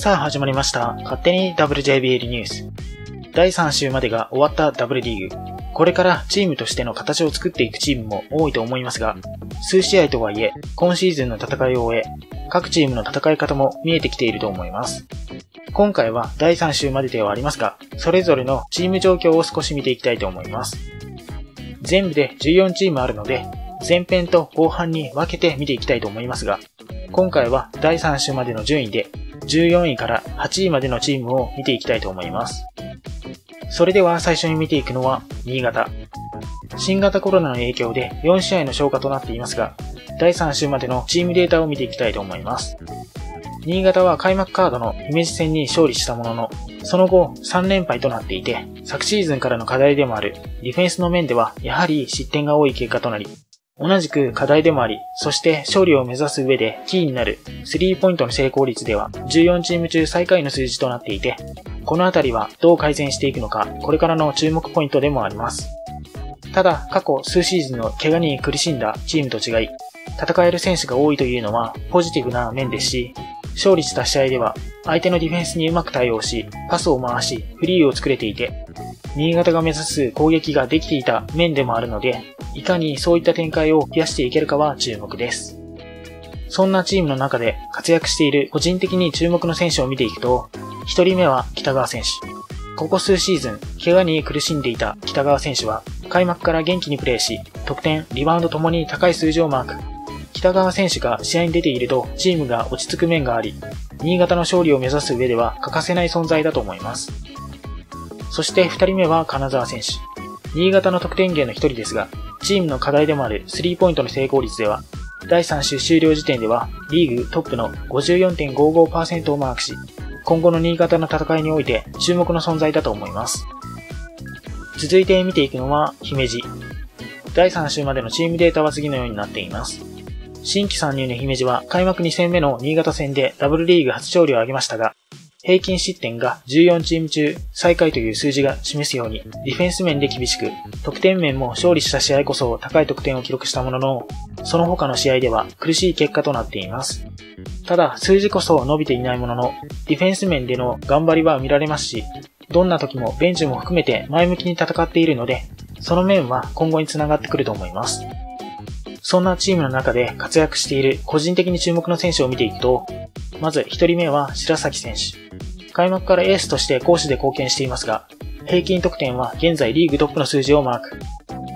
さあ始まりました。勝手に WJBL ニュース。第3週までが終わった W リーグ。これからチームとしての形を作っていくチームも多いと思いますが、数試合とはいえ、今シーズンの戦いを終え、各チームの戦い方も見えてきていると思います。今回は第3週までではありますが、それぞれのチーム状況を少し見ていきたいと思います。全部で14チームあるので、前編と後半に分けて見ていきたいと思いますが、今回は第3週までの順位で14位から8位までのチームを見ていきたいと思います。それでは最初に見ていくのは新潟。新型コロナの影響で4試合の消化となっていますが、第3週までのチームデータを見ていきたいと思います。新潟は開幕カードの姫路戦に勝利したものの、その後3連敗となっていて、昨シーズンからの課題でもあるディフェンスの面ではやはり失点が多い結果となり、同じく課題でもあり、そして勝利を目指す上でキーになるスリーポイントの成功率では14チーム中最下位の数字となっていて、このあたりはどう改善していくのか、これからの注目ポイントでもあります。ただ、過去数シーズンの怪我に苦しんだチームと違い、戦える選手が多いというのはポジティブな面ですし、勝利した試合では相手のディフェンスにうまく対応し、パスを回し、フリーを作れていて、新潟が目指す攻撃ができていた面でもあるので、いかにそういった展開を増やしていけるかは注目です。そんなチームの中で活躍している個人的に注目の選手を見ていくと、一人目は北川選手。ここ数シーズン、怪我に苦しんでいた北川選手は、開幕から元気にプレーし、得点、リバウンドともに高い数字をマーク。北川選手が試合に出ていると、チームが落ち着く面があり、新潟の勝利を目指す上では欠かせない存在だと思います。そして二人目は金沢選手。新潟の得点源の一人ですが、チームの課題でもあるスリーポイントの成功率では、第3週終了時点ではリーグトップの54.55%をマークし、今後の新潟の戦いにおいて注目の存在だと思います。続いて見ていくのは姫路。第3週までのチームデータは次のようになっています。新規参入の姫路は開幕2戦目の新潟戦でダブルリーグ初勝利を挙げましたが、平均失点が14チーム中最下位という数字が示すように、ディフェンス面で厳しく、得点面も勝利した試合こそ高い得点を記録したものの、その他の試合では苦しい結果となっています。ただ、数字こそ伸びていないものの、ディフェンス面での頑張りは見られますし、どんな時もベンチも含めて前向きに戦っているので、その面は今後につながってくると思います。そんなチームの中で活躍している個人的に注目の選手を見ていくと、まず1人目は白崎選手。開幕からエースとして攻守で貢献していますが、平均得点は現在リーグトップの数字をマーク。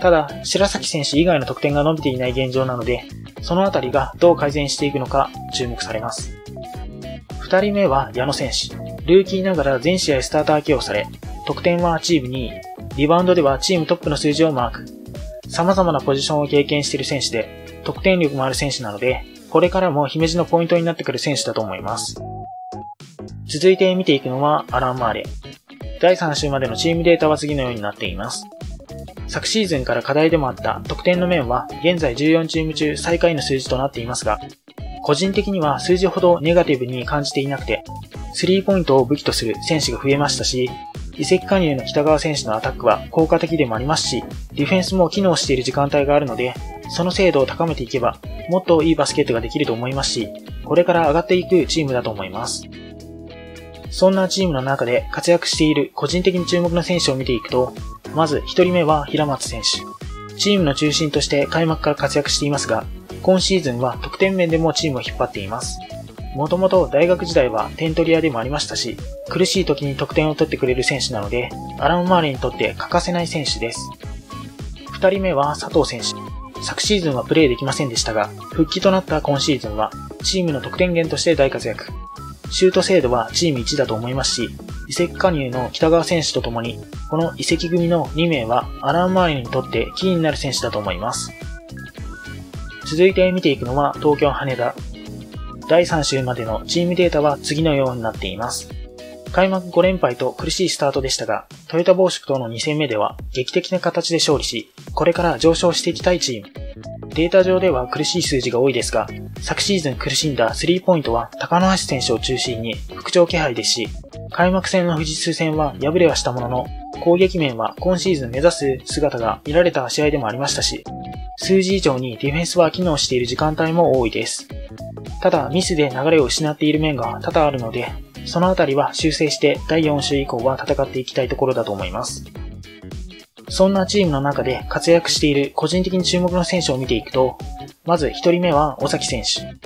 ただ、白崎選手以外の得点が伸びていない現状なので、そのあたりがどう改善していくのか注目されます。2人目は矢野選手。ルーキーながら全試合スターター起用され、得点はチーム2位、リバウンドではチームトップの数字をマーク。様々なポジションを経験している選手で、得点力もある選手なので、これからも姫路のポイントになってくる選手だと思います。続いて見ていくのはアラン・マーレ。第3週までのチームデータは次のようになっています。昨シーズンから課題でもあった得点の面は現在14チーム中最下位の数字となっていますが、個人的には数字ほどネガティブに感じていなくて、スリーポイントを武器とする選手が増えましたし、移籍加入の北川選手のアタックは効果的でもありますし、ディフェンスも機能している時間帯があるので、その精度を高めていけば、もっといいバスケットができると思いますし、これから上がっていくチームだと思います。そんなチームの中で活躍している個人的に注目の選手を見ていくと、まず1人目は平松選手。チームの中心として開幕から活躍していますが、今シーズンは得点面でもチームを引っ張っています。もともと大学時代は点取り屋でもありましたし、苦しい時に得点を取ってくれる選手なので、アラン・マーレにとって欠かせない選手です。2人目は佐藤選手。昨シーズンはプレーできませんでしたが、復帰となった今シーズンは、チームの得点源として大活躍。シュート精度はチーム1だと思いますし、移籍加入の北川選手とともに、この移籍組の2名はアラン・マーレにとってキーになる選手だと思います。続いて見ていくのは東京羽田。第3週までのチームデータは次のようになっています。開幕5連敗と苦しいスタートでしたが、トヨタ暴縮との2戦目では劇的な形で勝利し、これから上昇していきたいチーム。データ上では苦しい数字が多いですが、昨シーズン苦しんだスリーポイントは高野橋選手を中心に復調気配ですし、開幕戦の富士通戦は敗れはしたものの、攻撃面は今シーズン目指す姿が見られた試合でもありましたし、数字以上にディフェンスは機能している時間帯も多いです。ただ、ミスで流れを失っている面が多々あるので、そのあたりは修正して第4週以降は戦っていきたいところだと思います。そんなチームの中で活躍している個人的に注目の選手を見ていくと、まず1人目は尾崎選手。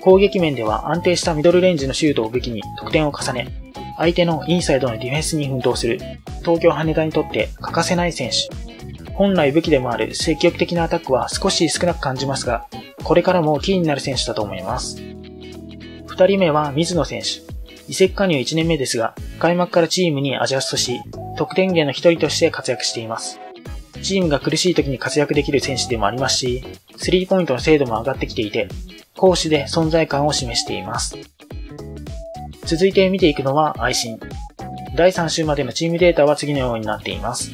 攻撃面では安定したミドルレンジのシュートを武器に得点を重ね、相手のインサイドのディフェンスに奮闘する東京羽田にとって欠かせない選手。本来武器でもある積極的なアタックは少し少なく感じますが、これからもキーになる選手だと思います。2人目は水野選手。移籍加入1年目ですが、開幕からチームにアジャストし、得点源の一人として活躍しています。チームが苦しい時に活躍できる選手でもありますし、スリーポイントの精度も上がってきていて、攻守で存在感を示しています。続いて見ていくのは愛心。第3週までのチームデータは次のようになっています。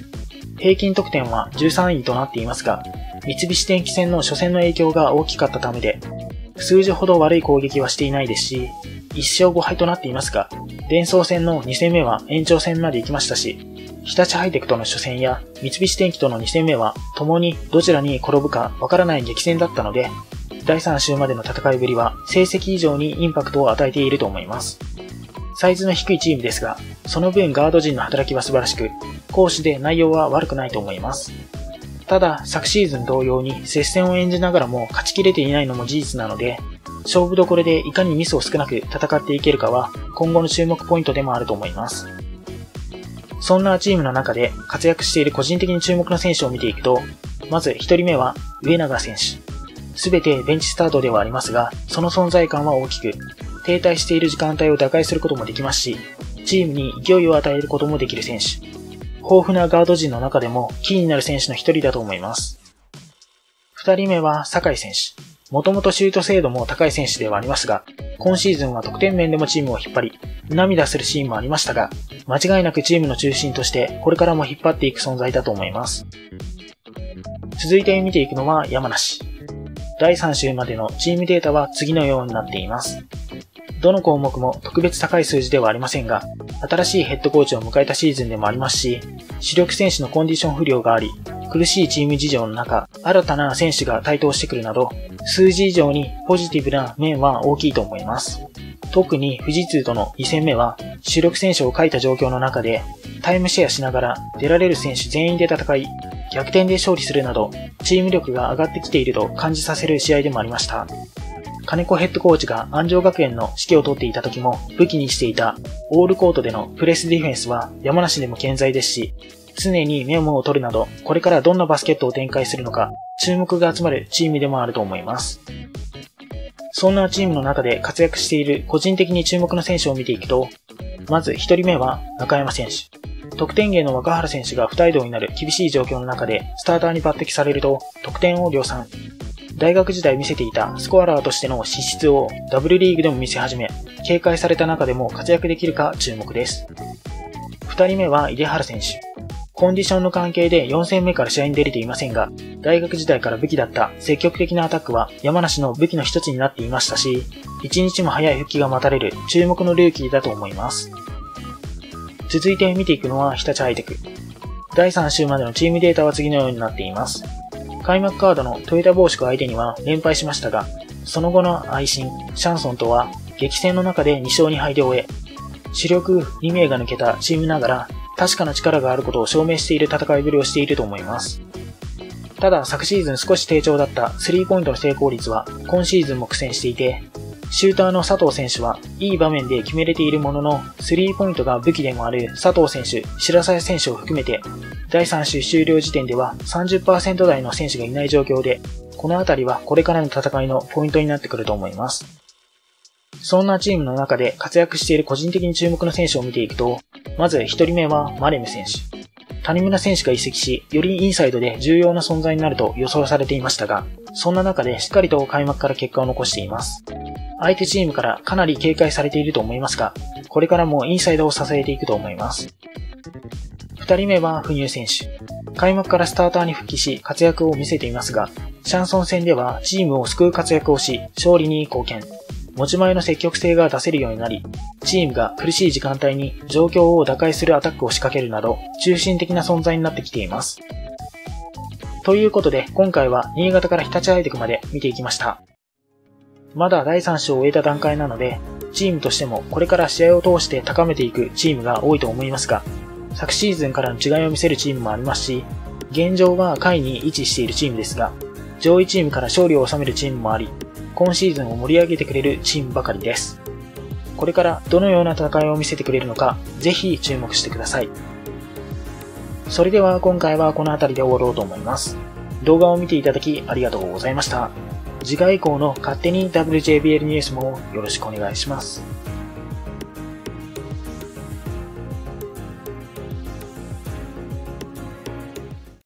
平均得点は13位となっていますが、三菱電機戦の初戦の影響が大きかったためで、数字ほど悪い攻撃はしていないですし、1勝5敗となっていますが、伝送戦の2戦目は延長戦まで行きましたし、日立ハイテクとの初戦や三菱電機との2戦目は共にどちらに転ぶかわからない激戦だったので、第3週までの戦いぶりは成績以上にインパクトを与えていると思います。サイズの低いチームですが、その分ガード陣の働きは素晴らしく、攻守で内容は悪くないと思います。ただ、昨シーズン同様に接戦を演じながらも勝ちきれていないのも事実なので、勝負どころでいかにミスを少なく戦っていけるかは今後の注目ポイントでもあると思います。そんなチームの中で活躍している個人的に注目の選手を見ていくと、まず1人目は上永選手。すべてベンチスタートではありますが、その存在感は大きく、停滞している時間帯を打開することもできますし、チームに勢いを与えることもできる選手。豊富なガード陣の中でもキーになる選手の一人だと思います。二人目は酒井選手。もともとシュート精度も高い選手ではありますが、今シーズンは得点面でもチームを引っ張り、涙するシーンもありましたが、間違いなくチームの中心としてこれからも引っ張っていく存在だと思います。続いて見ていくのは山梨。第3週までのチームデータは次のようになっています。どの項目も特別高い数字ではありませんが、新しいヘッドコーチを迎えたシーズンでもありますし、主力選手のコンディション不良があり、苦しいチーム事情の中、新たな選手が台頭してくるなど、数字以上にポジティブな面は大きいと思います。特に富士通との2戦目は、主力選手を書いた状況の中で、タイムシェアしながら出られる選手全員で戦い、逆転で勝利するなど、チーム力が上がってきていると感じさせる試合でもありました。金子ヘッドコーチが安城学園の指揮を取っていた時も武器にしていたオールコートでのプレスディフェンスは山梨でも健在ですし、常にメモを取るなど、これからどんなバスケットを展開するのか、注目が集まるチームでもあると思います。そんなチームの中で活躍している個人的に注目の選手を見ていくと、まず1人目は中山選手。得点源の若原選手が不帯同になる厳しい状況の中でスターターに抜擢されると得点を量産。大学時代見せていたスコアラーとしての資質をダブルリーグでも見せ始め、警戒された中でも活躍できるか注目です。2人目は出原選手。コンディションの関係で4戦目から試合に出れていませんが、大学時代から武器だった積極的なアタックは山梨の武器の一つになっていましたし、一日も早い復帰が待たれる注目のルーキーだと思います。続いて見ていくのは日立ハイテク。第3週までのチームデータは次のようになっています。開幕カードのトヨタ帽子相手には連敗しましたが、その後の愛心、シャンソンとは激戦の中で2勝2敗で終え、主力2名が抜けたチームながら確かな力があることを証明している戦いぶりをしていると思います。ただ昨シーズン少し低調だったスリーポイントの成功率は今シーズンも苦戦していて、シューターの佐藤選手はいい場面で決めれているものの、スリーポイントが武器でもある佐藤選手、白沢選手を含めて、第3週終了時点では30%台の選手がいない状況で、このあたりはこれからの戦いのポイントになってくると思います。そんなチームの中で活躍している個人的に注目の選手を見ていくと、まず1人目はマレム選手。谷村選手が移籍し、よりインサイドで重要な存在になると予想されていましたが、そんな中でしっかりと開幕から結果を残しています。相手チームからかなり警戒されていると思いますが、これからもインサイドを支えていくと思います。2人目は不入選手。開幕からスターターに復帰し活躍を見せていますが、シャンソン戦ではチームを救う活躍をし、勝利に貢献。持ち前の積極性が出せるようになり、チームが苦しい時間帯に状況を打開するアタックを仕掛けるなど、中心的な存在になってきています。ということで、今回は新潟から日立ハイテクまで見ていきました。まだ第3章を終えた段階なので、チームとしてもこれから試合を通して高めていくチームが多いと思いますが、昨シーズンからの違いを見せるチームもありますし、現状は下位に位置しているチームですが、上位チームから勝利を収めるチームもあり、今シーズンを盛り上げてくれるチームばかりです。これからどのような戦いを見せてくれるのか、ぜひ注目してください。それでは今回はこの辺りで終わろうと思います。動画を見ていただきありがとうございました。次回以降の勝手に WJBL ニュースもよろしくお願いします。